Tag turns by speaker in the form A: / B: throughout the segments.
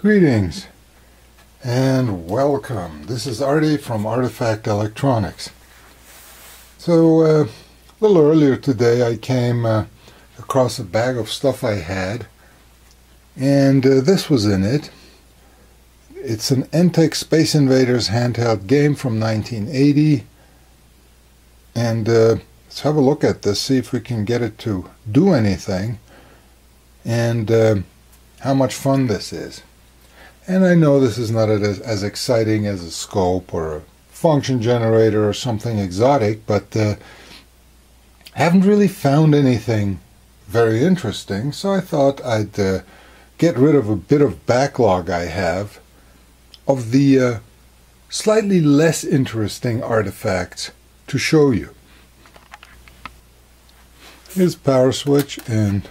A: Greetings and welcome. This is Artie from Artifact Electronics. So, uh, a little earlier today I came uh, across a bag of stuff I had, and uh, this was in it. It's an Entex Space Invaders handheld game from 1980, and uh, let's have a look at this, see if we can get it to do anything, and uh, how much fun this is. And I know this is not as, as exciting as a scope or a function generator or something exotic, but uh, haven't really found anything very interesting, so I thought I'd uh, get rid of a bit of backlog I have of the uh, slightly less interesting artifacts to show you. Here's power switch and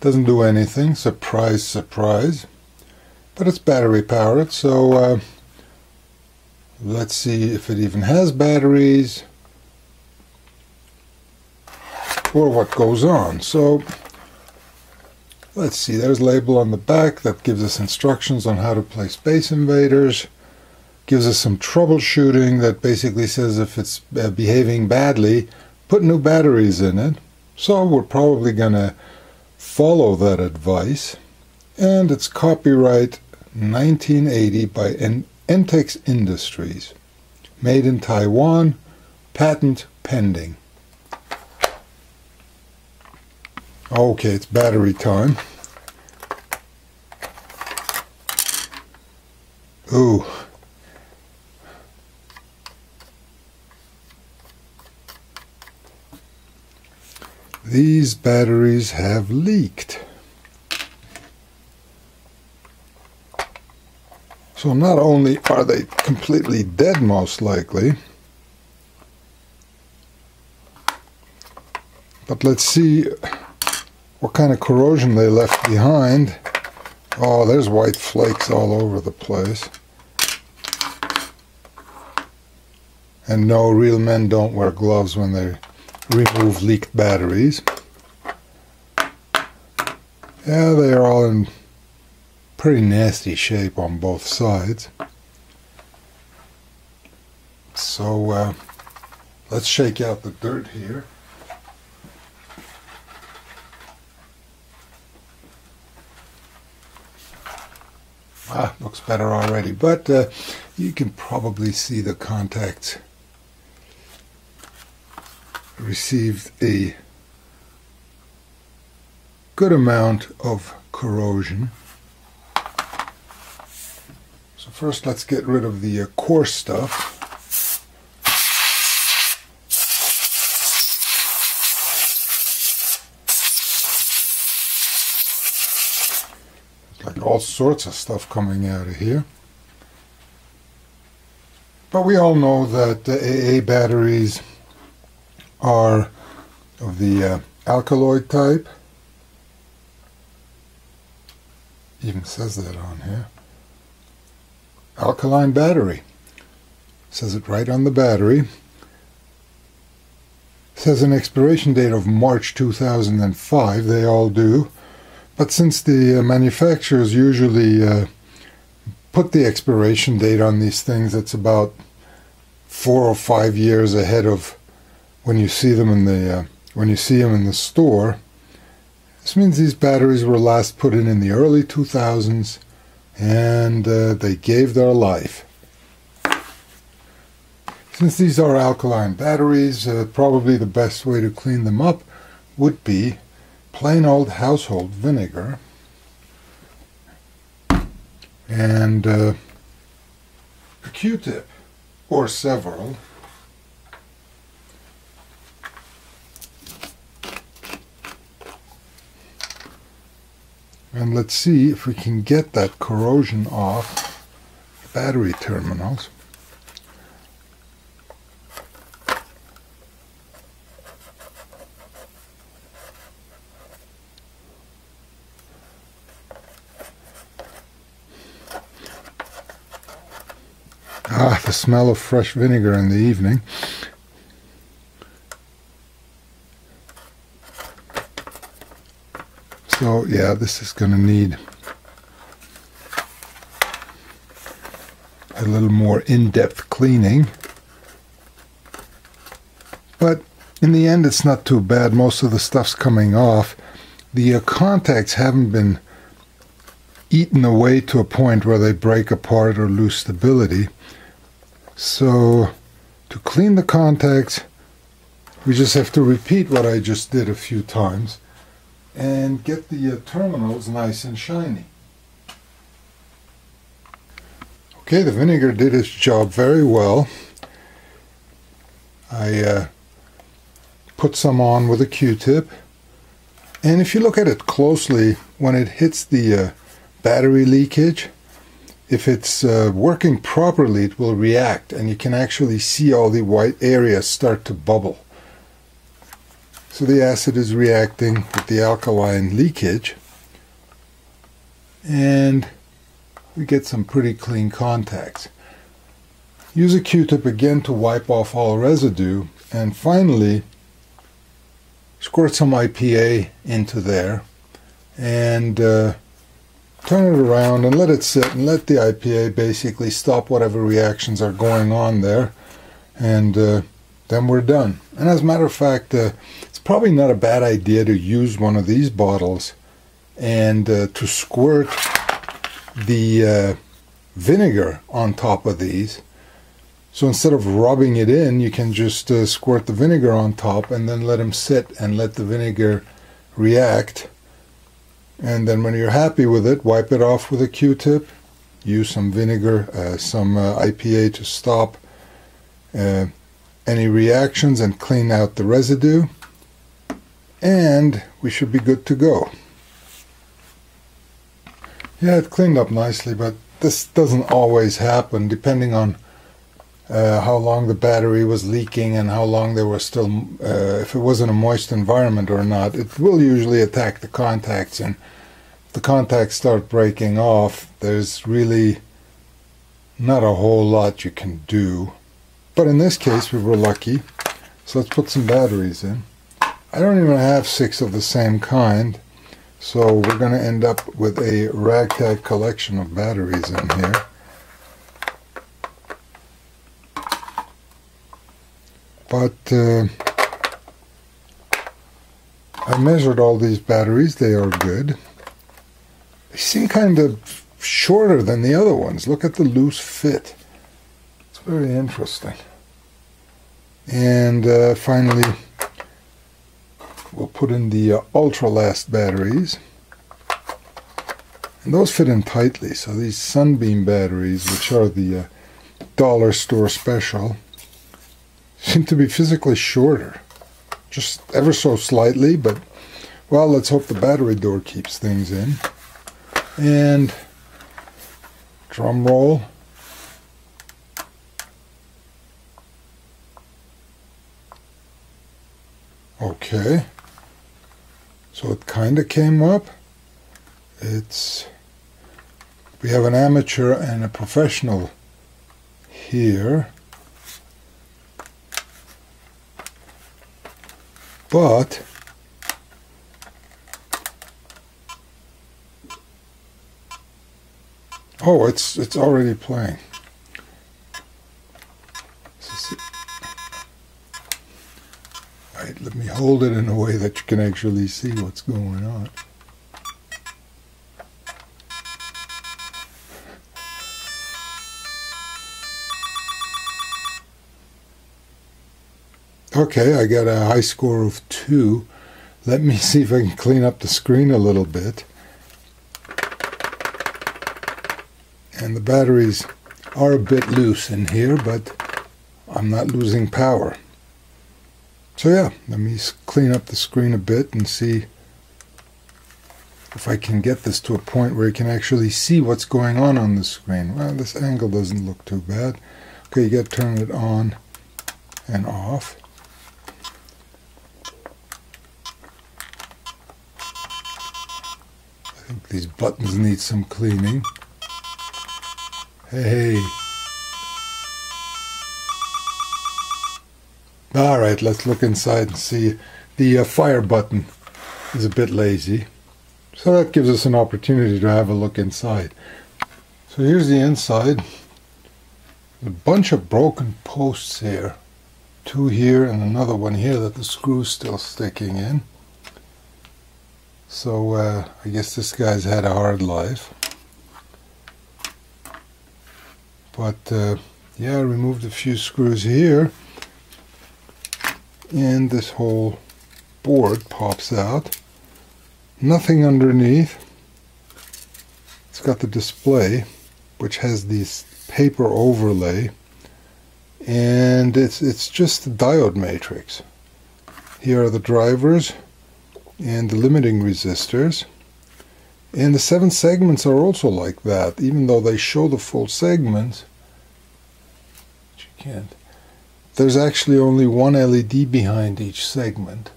A: doesn't do anything, surprise surprise. But it's battery powered so uh, let's see if it even has batteries or what goes on. So let's see. There's label on the back that gives us instructions on how to play Space Invaders gives us some troubleshooting that basically says if it's uh, behaving badly put new batteries in it so we're probably going to follow that advice and it's copyright 1980 by Entex Industries. Made in Taiwan, patent pending. Okay, it's battery time. Ooh. These batteries have leaked. So not only are they completely dead most likely, but let's see what kind of corrosion they left behind. Oh, there's white flakes all over the place. And no, real men don't wear gloves when they remove leaked batteries. Yeah, they are all in pretty nasty shape on both sides. So uh, let's shake out the dirt here. Ah, looks better already, but uh, you can probably see the contact received a good amount of corrosion. So first let's get rid of the uh, coarse stuff. like all sorts of stuff coming out of here. But we all know that the AA batteries are of the uh, alkaloid type. Even says that on here alkaline battery. Says it right on the battery. Says an expiration date of March 2005. They all do. But since the uh, manufacturers usually uh, put the expiration date on these things, it's about four or five years ahead of when you see them in the uh, when you see them in the store. This means these batteries were last put in in the early 2000s and uh, they gave their life. Since these are alkaline batteries, uh, probably the best way to clean them up would be plain old household vinegar and uh, a Q-tip or several And let's see if we can get that corrosion off the battery terminals. Ah, the smell of fresh vinegar in the evening. So yeah, this is going to need a little more in-depth cleaning. But in the end, it's not too bad. Most of the stuff's coming off. The uh, contacts haven't been eaten away to a point where they break apart or lose stability. So to clean the contacts, we just have to repeat what I just did a few times and get the uh, terminals nice and shiny. Okay, the vinegar did its job very well. I uh, put some on with a Q-tip. And if you look at it closely, when it hits the uh, battery leakage, if it's uh, working properly, it will react and you can actually see all the white areas start to bubble. So the acid is reacting with the alkaline leakage and we get some pretty clean contacts. Use a Q-tip again to wipe off all residue and finally squirt some IPA into there and uh, turn it around and let it sit and let the IPA basically stop whatever reactions are going on there and uh, then we're done. And as a matter of fact, uh, probably not a bad idea to use one of these bottles and uh, to squirt the uh, vinegar on top of these. So instead of rubbing it in, you can just uh, squirt the vinegar on top and then let them sit and let the vinegar react and then when you're happy with it, wipe it off with a Q-tip. Use some vinegar, uh, some uh, IPA to stop uh, any reactions and clean out the residue. And we should be good to go. Yeah, it cleaned up nicely, but this doesn't always happen depending on uh, how long the battery was leaking and how long they were still, uh, if it was in a moist environment or not. It will usually attack the contacts and if the contacts start breaking off, there's really not a whole lot you can do. But in this case, we were lucky. So let's put some batteries in. I don't even have six of the same kind. So we're going to end up with a ragtag collection of batteries in here. but uh, I measured all these batteries they are good they seem kind of shorter than the other ones look at the loose fit it's very interesting and uh, finally we'll put in the uh, ultralast batteries and those fit in tightly so these sunbeam batteries which are the uh, dollar store special seem to be physically shorter. Just ever so slightly, but well, let's hope the battery door keeps things in. And drum roll. Okay. Kind of came up. It's we have an amateur and a professional here. but oh it's it's already playing right let me hold it in a way that you can actually see what's going on Okay, I got a high score of 2. Let me see if I can clean up the screen a little bit. And the batteries are a bit loose in here, but I'm not losing power. So yeah, let me clean up the screen a bit and see if I can get this to a point where you can actually see what's going on on the screen. Well, this angle doesn't look too bad. Okay, you got to turn it on and off. I think these buttons need some cleaning. Hey. All right, let's look inside and see. The uh, fire button is a bit lazy. So that gives us an opportunity to have a look inside. So here's the inside. A bunch of broken posts here. Two here and another one here that the screw's still sticking in. So uh, I guess this guy's had a hard life. But uh, yeah, I removed a few screws here. And this whole board pops out. Nothing underneath. It's got the display, which has this paper overlay. And it's, it's just the diode matrix. Here are the drivers and the limiting resistors. And the seven segments are also like that, even though they show the full segments. But you can't. There's actually only one LED behind each segment.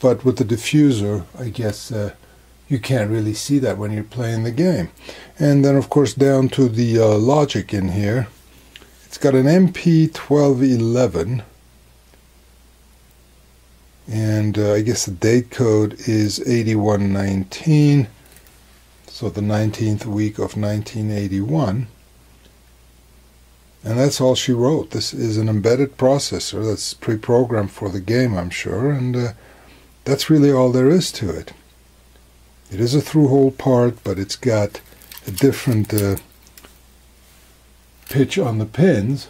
A: But with the diffuser, I guess uh, you can't really see that when you're playing the game. And then, of course, down to the uh, logic in here. It's got an MP1211 and uh, I guess the date code is 8119 so the 19th week of 1981 and that's all she wrote this is an embedded processor that's pre-programmed for the game I'm sure and uh, that's really all there is to it it is a through-hole part but it's got a different uh, pitch on the pins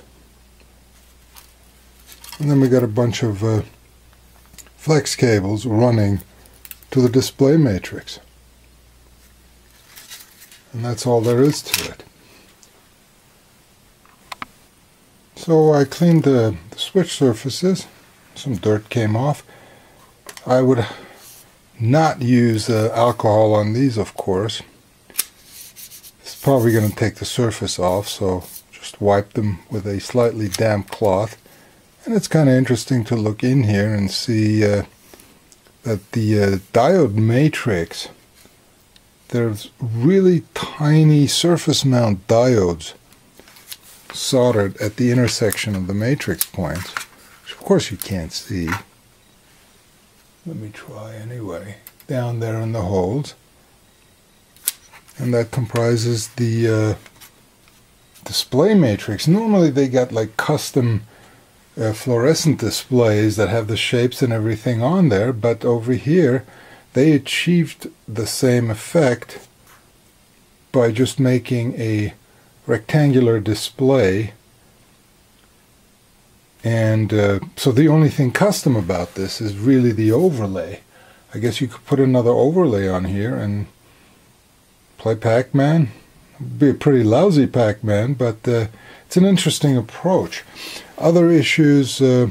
A: and then we got a bunch of uh, flex cables running to the display matrix. And that's all there is to it. So I cleaned the, switch surfaces. Some dirt came off. I would not use uh, alcohol on these, of course. It's probably going to take the surface off, so just wipe them with a slightly damp cloth. And it's kind of interesting to look in here and see uh, that the uh, diode matrix, there's really tiny surface mount diodes soldered at the intersection of the matrix points, which of course you can't see. Let me try anyway. Down there in the holes. And that comprises the uh, display matrix. Normally they got like custom uh, fluorescent displays that have the shapes and everything on there, but over here they achieved the same effect by just making a rectangular display and uh, so the only thing custom about this is really the overlay. I guess you could put another overlay on here and play Pac-Man. Be a pretty lousy Pac-Man, but uh, it's an interesting approach. Other issues uh,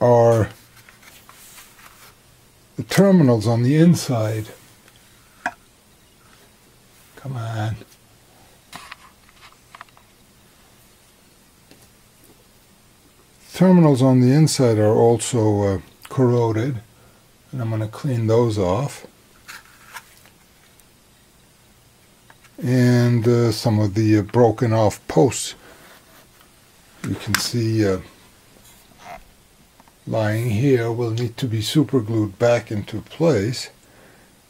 A: are the terminals on the inside. Come on. Terminals on the inside are also uh, corroded, and I'm going to clean those off. And uh, some of the uh, broken off posts you can see uh, lying here will need to be super glued back into place.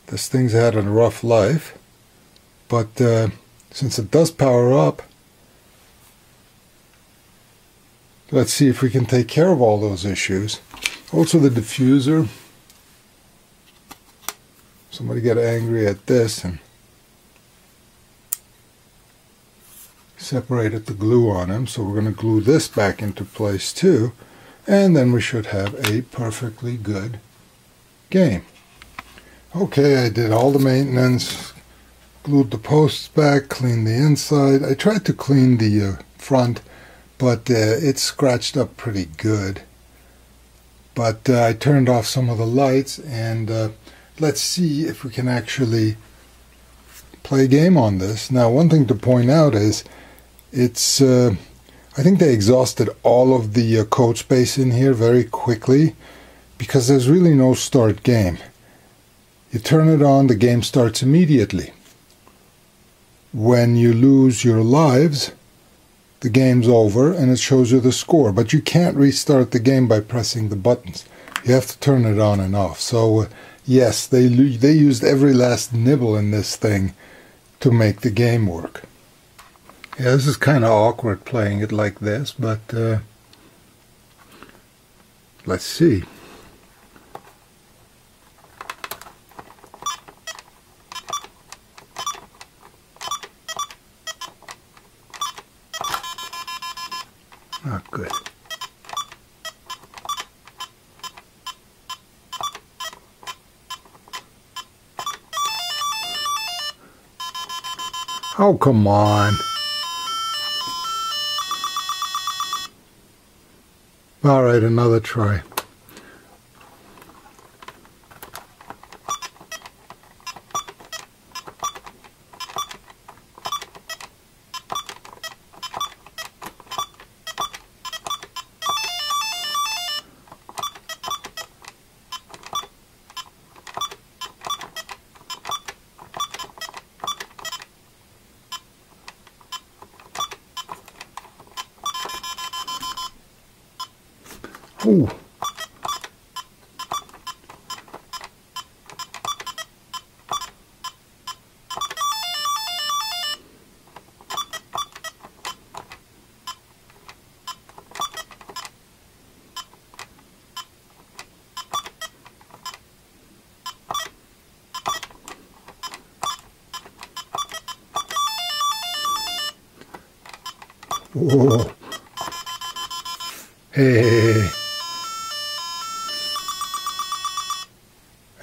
A: This thing's had a rough life, but uh, since it does power up, let's see if we can take care of all those issues. Also the diffuser. Somebody got angry at this and separated the glue on him. so we're going to glue this back into place too and then we should have a perfectly good game okay I did all the maintenance glued the posts back cleaned the inside I tried to clean the uh, front but uh, it's scratched up pretty good but uh, I turned off some of the lights and uh, let's see if we can actually play a game on this now one thing to point out is it's, uh, I think they exhausted all of the uh, code space in here very quickly because there's really no start game. You turn it on, the game starts immediately. When you lose your lives, the game's over and it shows you the score. But you can't restart the game by pressing the buttons. You have to turn it on and off. So uh, Yes, they they used every last nibble in this thing to make the game work. Yeah, this is kind of awkward playing it like this, but uh, let's see. Not good. Oh, come on. All right, another try.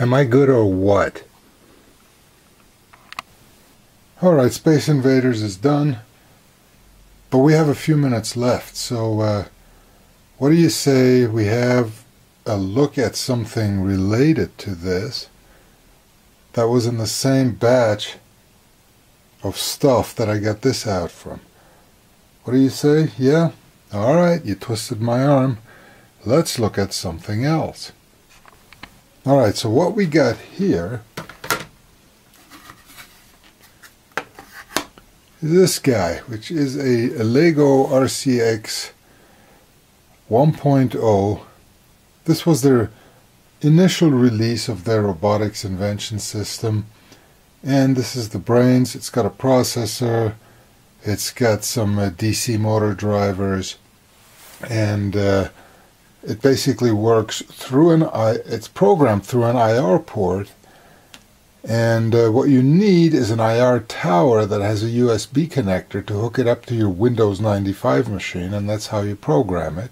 A: Am I good or what? Alright, Space Invaders is done. But we have a few minutes left, so uh, what do you say we have a look at something related to this that was in the same batch of stuff that I got this out from? What do you say? Yeah? Alright, you twisted my arm. Let's look at something else. All right, so what we got here is this guy, which is a, Lego RCX 1.0. This was their initial release of their robotics invention system. And this is the brains. It's got a processor. It's got some uh, DC motor drivers. And uh, it basically works through an I, it's programmed through an IR port. And uh, what you need is an IR tower that has a USB connector to hook it up to your Windows 95 machine and that's how you program it.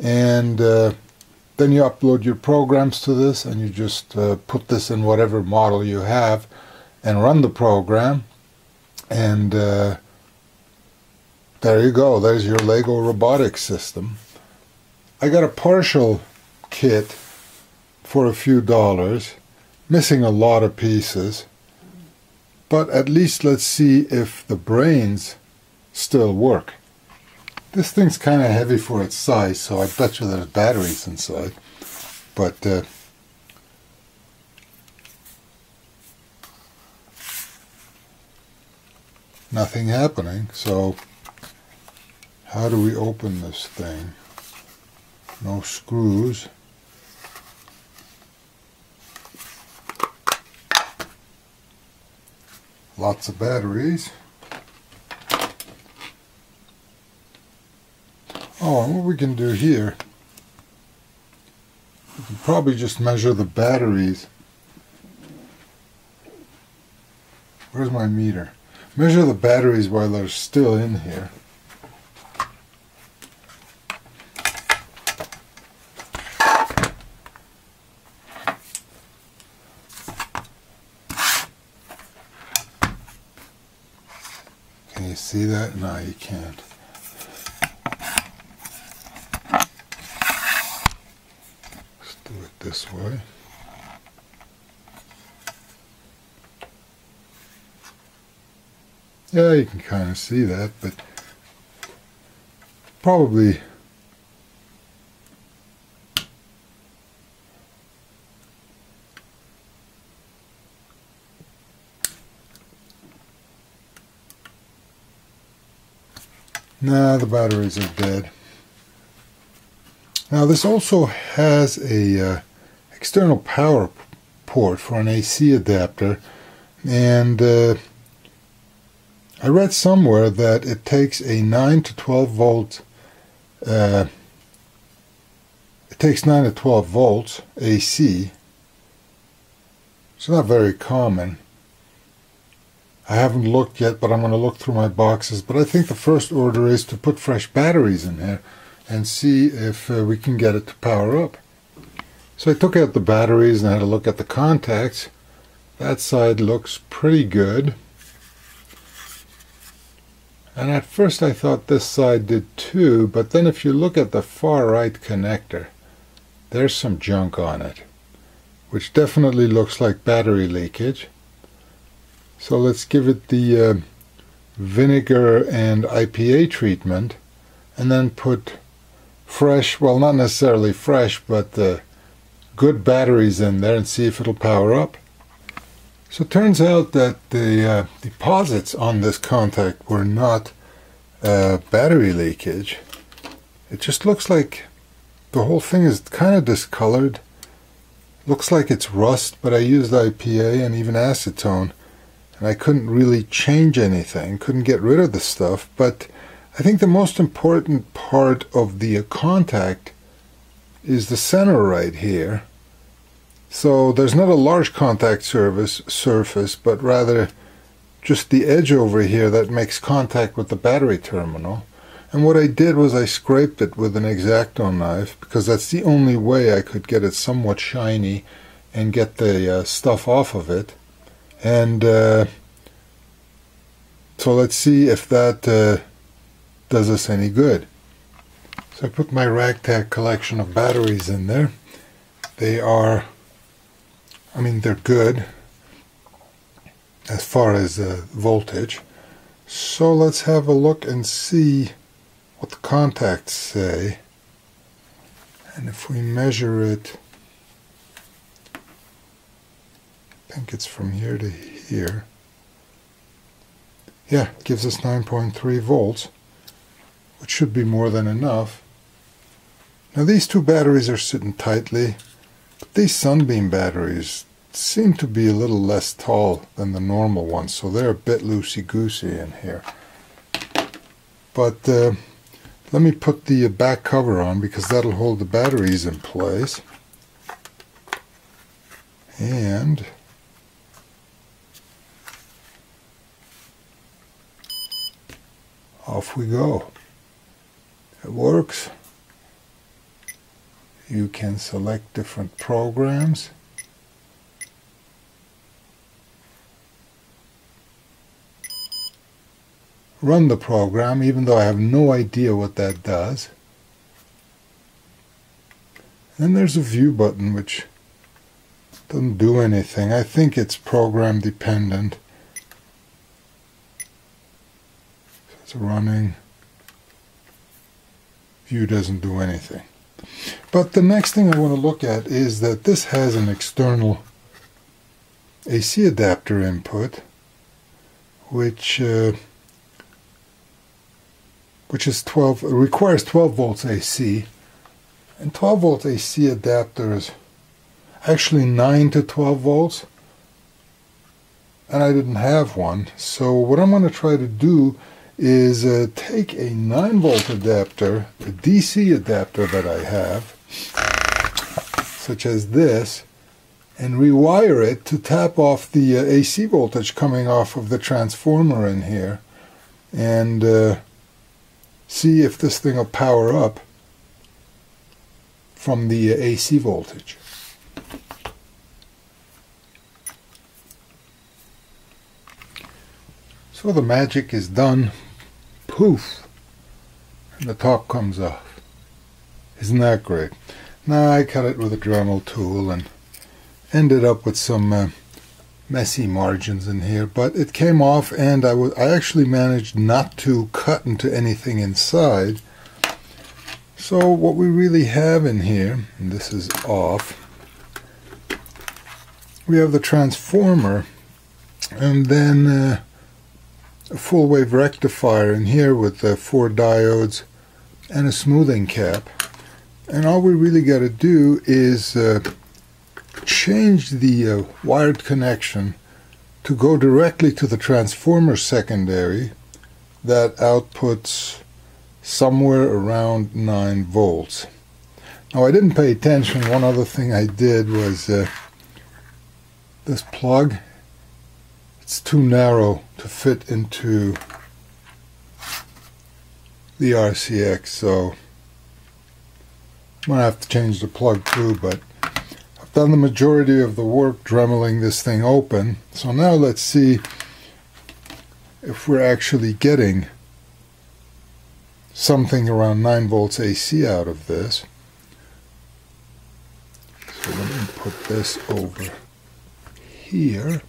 A: And uh, then you upload your programs to this and you just uh, put this in whatever model you have and run the program. And uh, there you go. There's your Lego robotics system I got a partial kit for a few dollars, missing a lot of pieces, but at least let's see if the brains still work. This thing's kind of heavy for its size, so I bet you there's batteries inside, but uh, nothing happening, so how do we open this thing? No screws. Lots of batteries. Oh and what we can do here we can probably just measure the batteries. Where's my meter? Measure the batteries while they're still in here you see that? No, you can't. Let's do it this way. Yeah, you can kind of see that, but probably Nah, the batteries are dead. Now this also has a uh, external power port for an AC adapter and uh, I read somewhere that it takes a 9 to 12 volt uh, it takes 9 to 12 volts AC it's not very common I haven't looked yet but I'm going to look through my boxes but I think the first order is to put fresh batteries in here and see if uh, we can get it to power up so I took out the batteries and had a look at the contacts that side looks pretty good. And at first I thought this side did too, but then if you look at the far right connector, there's some junk on it, which definitely looks like battery leakage. So let's give it the uh, vinegar and IPA treatment, and then put fresh, well not necessarily fresh, but uh, good batteries in there and see if it'll power up. So it turns out that the uh, deposits on this contact were not uh, battery leakage. It just looks like the whole thing is kind of discolored. Looks like it's rust, but I used IPA and even acetone, and I couldn't really change anything, couldn't get rid of the stuff. But I think the most important part of the contact is the center right here so there's not a large contact surface, surface, but rather just the edge over here that makes contact with the battery terminal. And what I did was I scraped it with an X-Acto knife because that's the only way I could get it somewhat shiny and get the uh, stuff off of it. And uh, so let's see if that uh, does us any good. So I put my ragtag collection of batteries in there. They are I mean, they're good as far as uh, voltage. So let's have a look and see what the contacts say. And if we measure it, I think it's from here to here. Yeah, gives us 9.3 volts, which should be more than enough. Now these two batteries are sitting tightly. but These Sunbeam batteries seem to be a little less tall than the normal ones, so they're a bit loosey-goosey in here. But uh, let me put the back cover on because that'll hold the batteries in place. And off we go. It works you can select different programs. Run the program even though I have no idea what that does. Then there's a view button which doesn't do anything. I think it's program dependent. It's running. View doesn't do anything. But the next thing I want to look at is that this has an external AC adapter input which uh, which is 12 requires 12 volts AC and 12 volt AC adapters actually 9 to 12 volts and I didn't have one so what I'm going to try to do is uh, take a 9 volt adapter, a DC adapter that I have, such as this, and rewire it to tap off the uh, AC voltage coming off of the transformer in here and uh, see if this thing will power up from the uh, AC voltage. So the magic is done. Poof! And the top comes off. Isn't that great? Now I cut it with a Dremel tool and ended up with some uh, messy margins in here, but it came off and I, I actually managed not to cut into anything inside. So what we really have in here, and this is off, we have the transformer and then uh, a full wave rectifier in here with uh, four diodes and a smoothing cap. And all we really got to do is uh, change the uh, wired connection to go directly to the transformer secondary that outputs somewhere around 9 volts. Now I didn't pay attention. One other thing I did was uh, this plug. It's too narrow to fit into the RCX, so I'm going to have to change the plug too, but I've done the majority of the work dremeling this thing open. So now let's see if we're actually getting something around 9 volts AC out of this. So let me put this over here.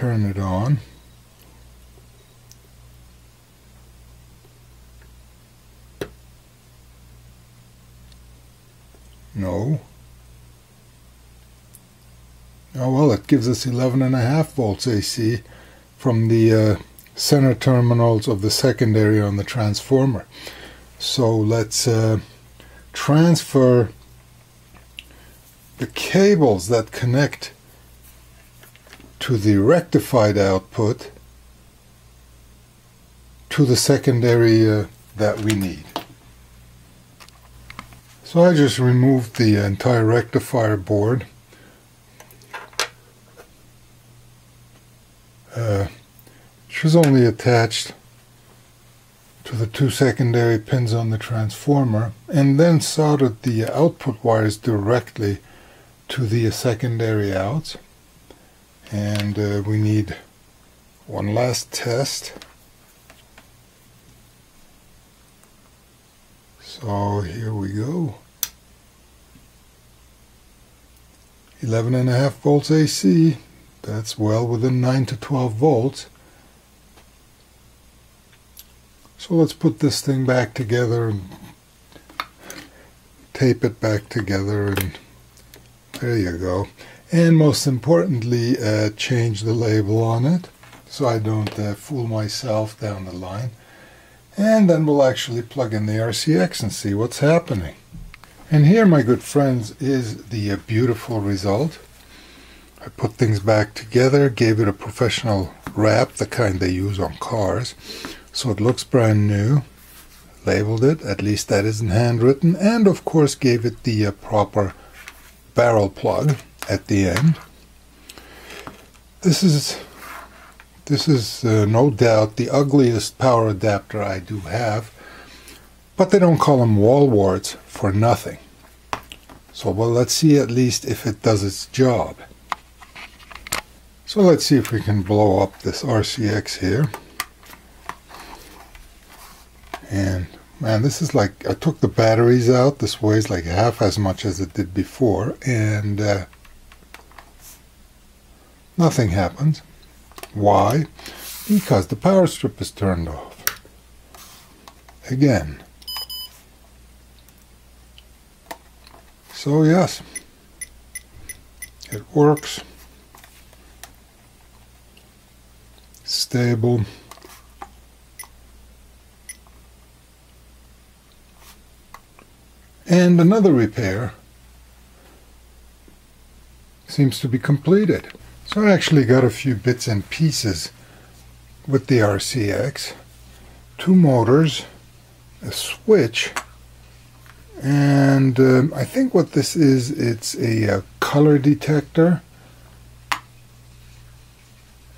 A: Turn it on. No. Oh well, it gives us 11 and a half volts AC from the uh, center terminals of the secondary on the transformer. So let's uh, transfer the cables that connect to the rectified output to the secondary uh, that we need. So I just removed the entire rectifier board. Uh, which was only attached to the two secondary pins on the transformer and then soldered the output wires directly to the secondary outs and uh, we need one last test. So here we go. 11 and a half volts AC that's well within 9 to 12 volts. So let's put this thing back together and tape it back together and there you go. And most importantly, uh, change the label on it so I don't uh, fool myself down the line. And then we'll actually plug in the RCX and see what's happening. And here, my good friends, is the uh, beautiful result. I put things back together, gave it a professional wrap, the kind they use on cars. So it looks brand new. Labeled it, at least that isn't handwritten, and of course gave it the uh, proper barrel plug at the end. This is this is uh, no doubt the ugliest power adapter I do have, but they don't call them wall warts for nothing. So well, let's see at least if it does its job. So let's see if we can blow up this RCX here. And man, this is like, I took the batteries out. This weighs like half as much as it did before. And uh, nothing happens. Why? Because the power strip is turned off. Again. So yes, it works. Stable. And another repair seems to be completed. So I actually got a few bits and pieces with the RCX. Two motors, a switch, and um, I think what this is, it's a, a color detector.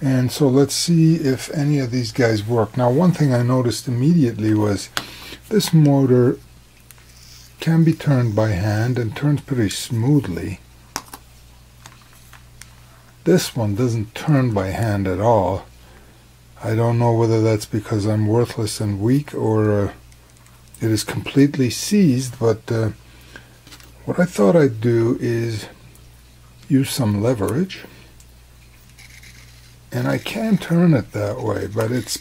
A: And so let's see if any of these guys work. Now one thing I noticed immediately was this motor can be turned by hand and turns pretty smoothly. This one doesn't turn by hand at all. I don't know whether that's because I'm worthless and weak or uh, it is completely seized, but uh, what I thought I'd do is use some leverage. And I can turn it that way, but it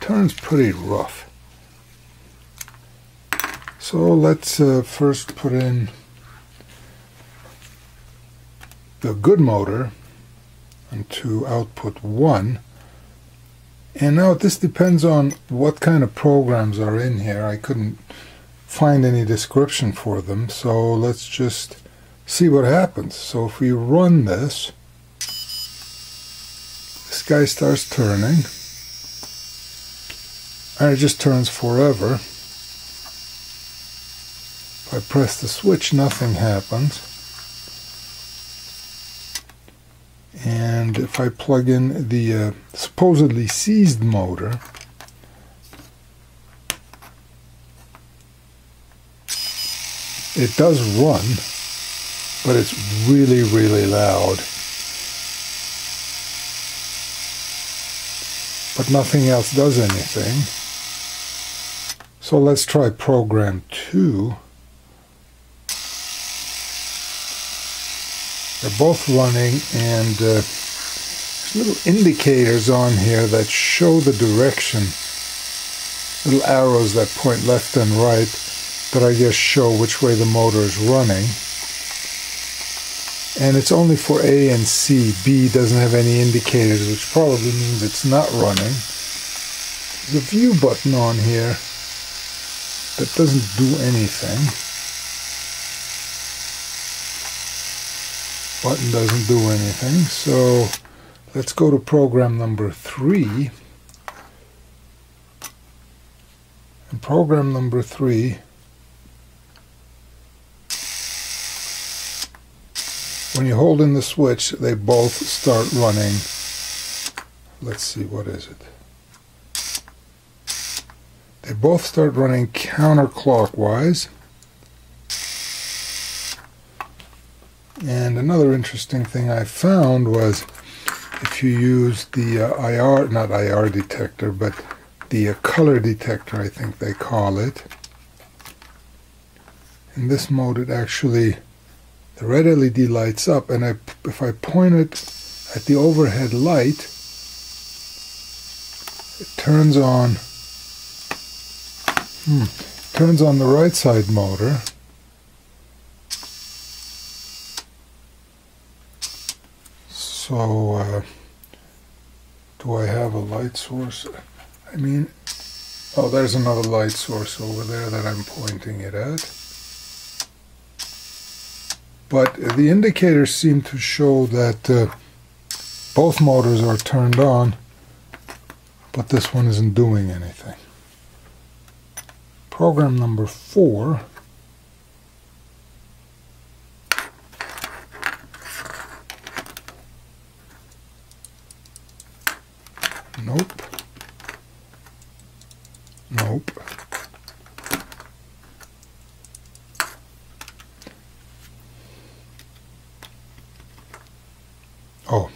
A: turns pretty rough. So let's uh, first put in the good motor into output 1. And now this depends on what kind of programs are in here. I couldn't find any description for them, so let's just see what happens. So if we run this, this guy starts turning, and it just turns forever. If I press the switch, nothing happens. And if I plug in the uh, supposedly seized motor, it does run, but it's really, really loud. But nothing else does anything. So let's try program 2. They're both running and uh, little indicators on here that show the direction. Little arrows that point left and right that I guess show which way the motor is running. And it's only for A and C. B doesn't have any indicators, which probably means it's not running. There's a view button on here that doesn't do anything. Button doesn't do anything, so let's go to program number three. And program number three when you hold in the switch, they both start running. Let's see, what is it? They both start running counterclockwise. And another interesting thing I found was if you use the uh, IR, not IR detector, but the uh, color detector, I think they call it. In this mode, it actually the red LED lights up and I, if I point it at the overhead light, it turns on hmm, turns on the right side motor so uh, do I have a light source I mean oh there's another light source over there that I'm pointing it at but the indicators seem to show that uh, both motors are turned on, but this one isn't doing anything. Program number four Nope. Nope. Oh,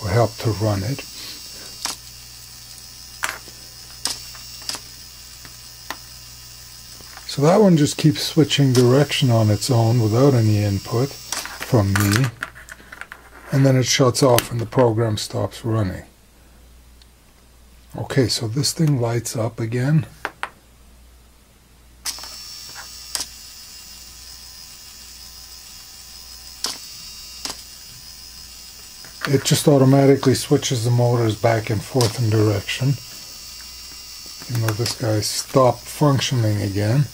A: will help to run it. So that one just keeps switching direction on its own without any input from me. And then it shuts off and the program stops running. Okay, so this thing lights up again. it just automatically switches the motors back and forth in direction. You know, this guy stopped functioning again.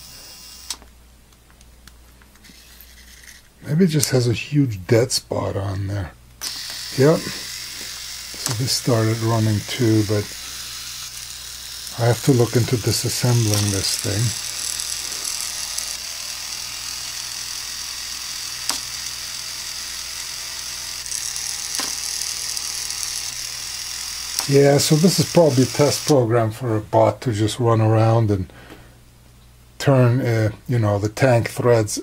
A: Maybe it just has a huge dead spot on there. Yep. So this started running too, but I have to look into disassembling this thing. Yeah, so this is probably a test program for a bot to just run around and turn, uh, you know, the tank threads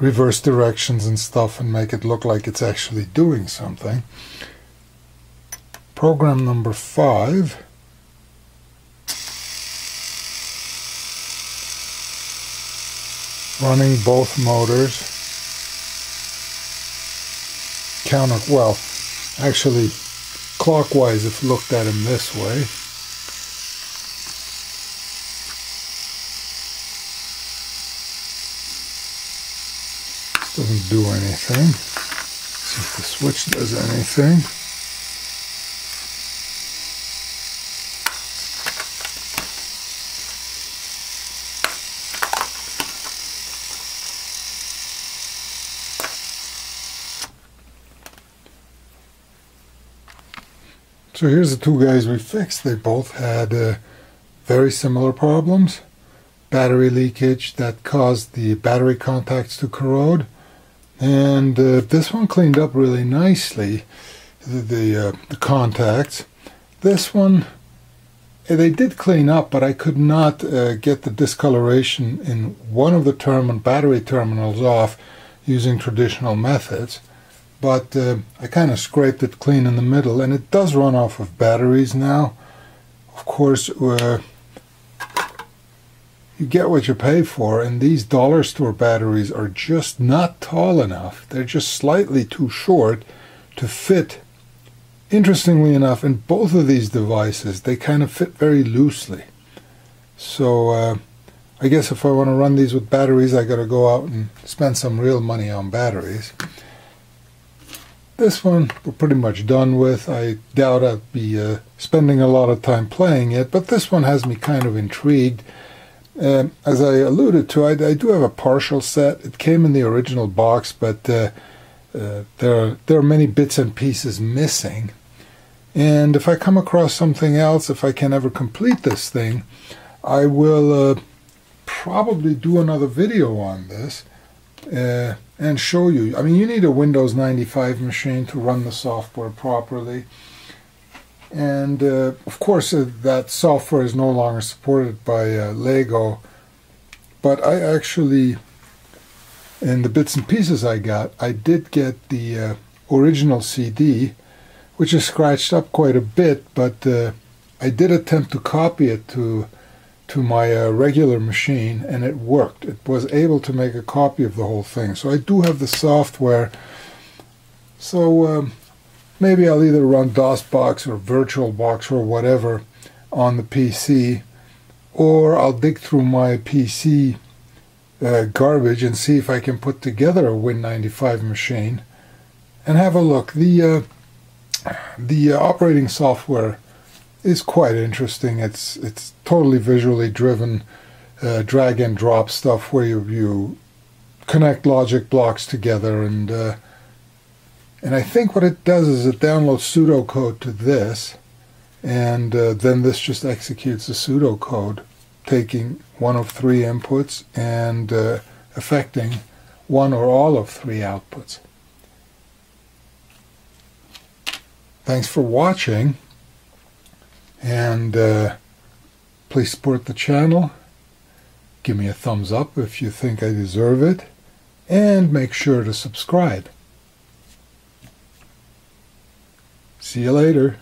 A: reverse directions and stuff and make it look like it's actually doing something. Program number five. Running both motors. Counter, well, actually clockwise if looked at him this way. Doesn't do anything. See if the switch does anything. So here's the two guys we fixed. They both had uh, very similar problems. Battery leakage that caused the battery contacts to corrode. And uh, this one cleaned up really nicely, the, the, uh, the contacts. This one, eh, they did clean up, but I could not uh, get the discoloration in one of the terminal battery terminals off using traditional methods but uh, I kind of scraped it clean in the middle and it does run off of batteries now. Of course uh, you get what you pay for and these dollar store batteries are just not tall enough. They're just slightly too short to fit interestingly enough in both of these devices they kind of fit very loosely. So uh, I guess if I want to run these with batteries I got to go out and spend some real money on batteries this one we're pretty much done with. I doubt I'd be uh, spending a lot of time playing it, but this one has me kind of intrigued. Uh, as I alluded to, I, I, do have a partial set. It came in the original box, but uh, uh, there, are, there are many bits and pieces missing. And if I come across something else, if I can ever complete this thing, I will uh, probably do another video on this. And show you. I mean, you need a Windows 95 machine to run the software properly. And uh, of course, uh, that software is no longer supported by uh, Lego. But I actually, in the bits and pieces I got, I did get the uh, original CD, which is scratched up quite a bit, but uh, I did attempt to copy it to to my uh, regular machine and it worked. It was able to make a copy of the whole thing. So I do have the software. So um, maybe I'll either run DOSBox or VirtualBox or whatever on the PC or I'll dig through my PC uh, garbage and see if I can put together a Win95 machine and have a look. The, uh, the uh, operating software is quite interesting. It's it's totally visually driven, uh, drag and drop stuff where you, you connect logic blocks together and uh, and I think what it does is it downloads pseudocode to this, and uh, then this just executes the pseudocode, taking one of three inputs and uh, affecting one or all of three outputs. Thanks for watching. And uh, please support the channel. Give me a thumbs up if you think I deserve it. And make sure to subscribe. See you later.